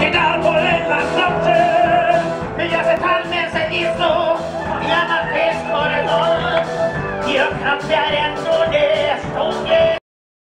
en árbol en las noches, bellas de palmes de lienzo, llamas de escorredor, yo cambiaré a